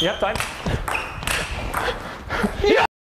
Ihr habt eins. Ja!